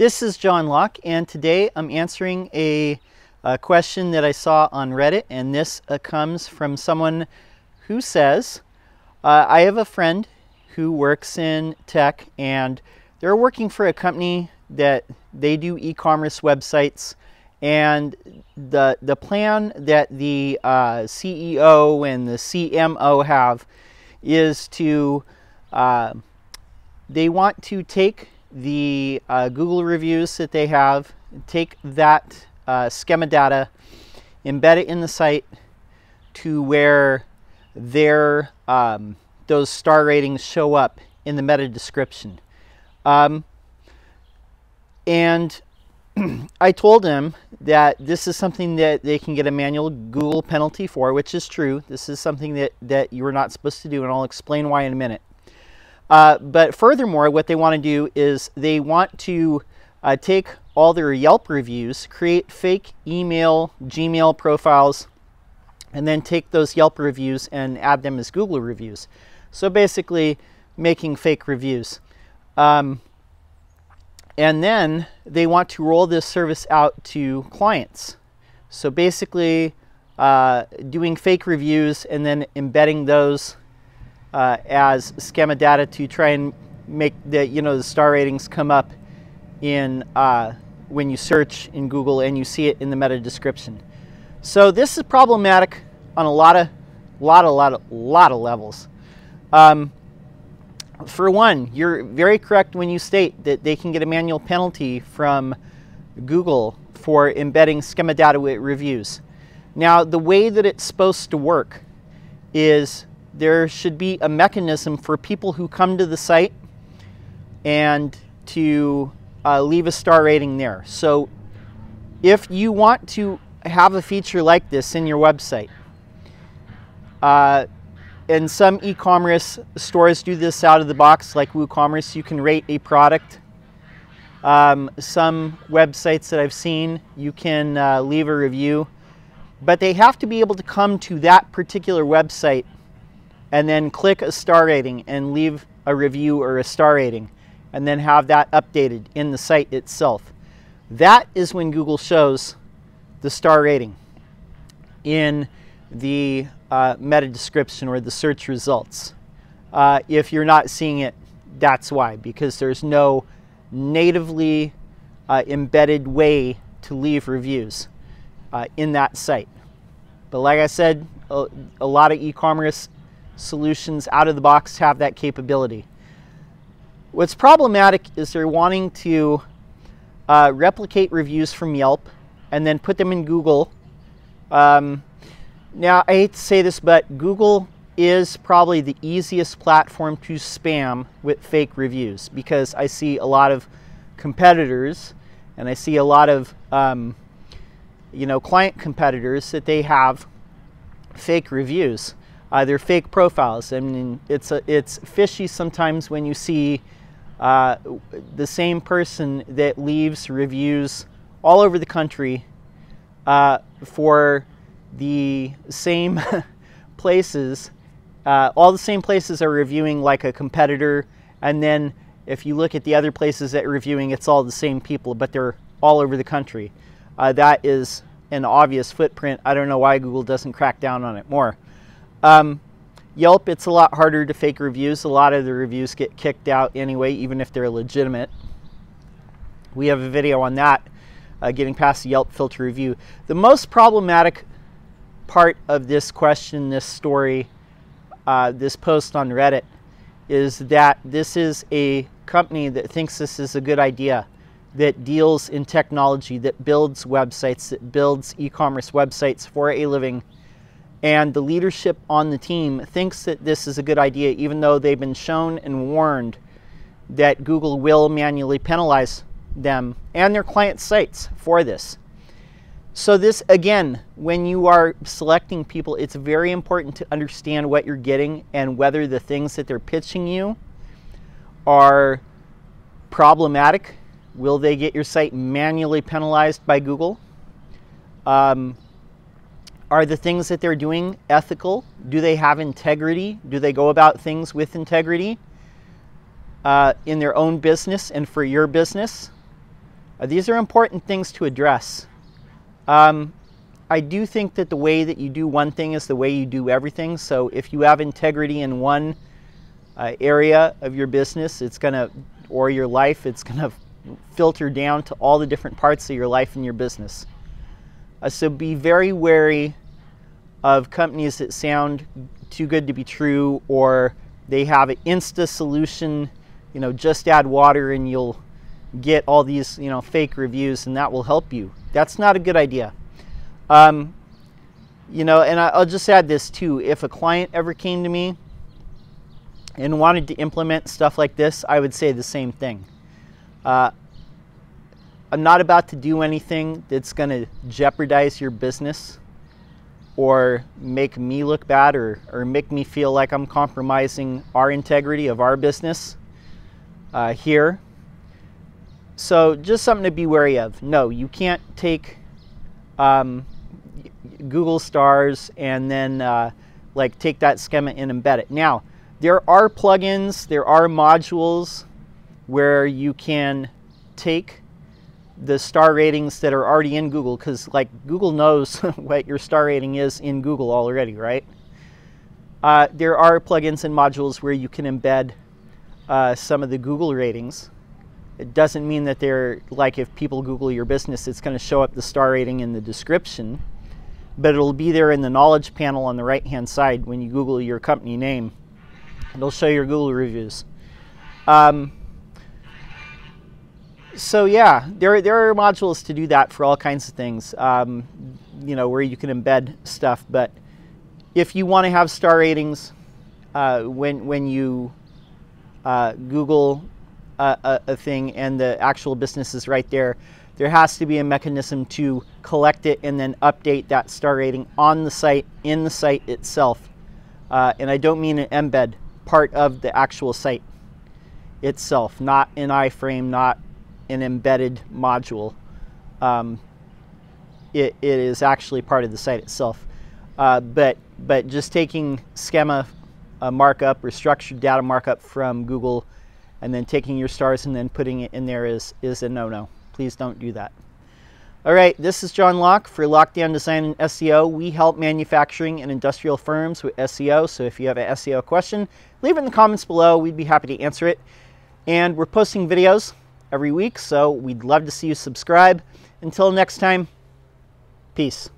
This is John Locke, and today I'm answering a, a question that I saw on Reddit, and this uh, comes from someone who says, uh, I have a friend who works in tech, and they're working for a company that they do e-commerce websites, and the the plan that the uh, CEO and the CMO have is to uh, they want to take the uh, Google reviews that they have, take that uh, schema data, embed it in the site to where their um, those star ratings show up in the meta description. Um, and I told him that this is something that they can get a manual Google penalty for, which is true. This is something that, that you are not supposed to do, and I'll explain why in a minute. Uh, but furthermore, what they want to do is they want to uh, take all their Yelp reviews, create fake email, Gmail profiles, and then take those Yelp reviews and add them as Google reviews. So basically, making fake reviews. Um, and then they want to roll this service out to clients. So basically, uh, doing fake reviews and then embedding those uh, as schema data to try and make the you know the star ratings come up in uh, when you search in Google and you see it in the meta description. So this is problematic on a lot of lot of lot of lot of levels. Um, for one, you're very correct when you state that they can get a manual penalty from Google for embedding schema data with reviews. Now, the way that it's supposed to work is there should be a mechanism for people who come to the site and to uh, leave a star rating there. So if you want to have a feature like this in your website, uh, and some e-commerce stores do this out of the box, like WooCommerce. You can rate a product. Um, some websites that I've seen, you can uh, leave a review, but they have to be able to come to that particular website and then click a star rating and leave a review or a star rating and then have that updated in the site itself. That is when Google shows the star rating in the uh, meta description or the search results. Uh, if you're not seeing it, that's why, because there's no natively uh, embedded way to leave reviews uh, in that site. But like I said, a, a lot of e-commerce solutions out of the box have that capability. What's problematic is they're wanting to uh, replicate reviews from Yelp and then put them in Google. Um, now, I hate to say this, but Google is probably the easiest platform to spam with fake reviews because I see a lot of competitors and I see a lot of um, you know client competitors that they have fake reviews they're fake profiles. I mean, it's a, it's fishy sometimes when you see uh, the same person that leaves reviews all over the country uh, for the same places. Uh, all the same places are reviewing like a competitor, and then if you look at the other places that are reviewing, it's all the same people, but they're all over the country. Uh, that is an obvious footprint. I don't know why Google doesn't crack down on it more. Um, Yelp, it's a lot harder to fake reviews. A lot of the reviews get kicked out anyway, even if they're legitimate. We have a video on that, uh, getting past the Yelp filter review. The most problematic part of this question, this story, uh, this post on Reddit, is that this is a company that thinks this is a good idea, that deals in technology, that builds websites, that builds e commerce websites for a living and the leadership on the team thinks that this is a good idea, even though they've been shown and warned that Google will manually penalize them and their client sites for this. So, this again, when you are selecting people, it's very important to understand what you're getting and whether the things that they're pitching you are problematic. Will they get your site manually penalized by Google? Um, are the things that they're doing ethical? Do they have integrity? Do they go about things with integrity uh, in their own business and for your business? Uh, these are important things to address. Um, I do think that the way that you do one thing is the way you do everything. So if you have integrity in one uh, area of your business, it's going to, or your life, it's going to filter down to all the different parts of your life and your business. Uh, so be very wary of companies that sound too good to be true or they have an insta solution you know just add water and you'll get all these you know fake reviews and that will help you. That's not a good idea. Um, you know and i'll just add this too. If a client ever came to me and wanted to implement stuff like this i would say the same thing. Uh, i'm not about to do anything that's going to jeopardize your business or make me look bad or, or make me feel like I'm compromising our integrity of our business uh, here. So just something to be wary of. No, you can't take um, Google stars and then uh, like take that schema and embed it. Now, there are plugins, there are modules where you can take the star ratings that are already in Google because like Google knows what your star rating is in Google already, right? Uh, there are plugins and modules where you can embed uh, some of the Google ratings. It doesn't mean that they're like if people Google your business, it's going to show up the star rating in the description, but it'll be there in the knowledge panel on the right hand side when you Google your company name. It'll show your Google reviews. Um, so yeah, there there are modules to do that for all kinds of things. Um, you know where you can embed stuff, but if you want to have star ratings uh, when when you uh, Google a, a, a, thing and the actual business is right there, there has to be a mechanism to collect it and then update that star rating on the site in the site itself. Uh, and I don't mean an embed part of the actual site itself, not an iframe, not an embedded module. Um, it, it is actually part of the site itself. Uh, but, but just taking schema markup or structured data markup from Google and then taking your stars and then putting it in there is, is a no-no. Please don't do that. All right, this is John Locke for Lockedown Design and SEO. We help manufacturing and industrial firms with SEO. So if you have an SEO question, leave it in the comments below. We'd be happy to answer it. And we're posting videos every week, so we'd love to see you subscribe. Until next time, peace.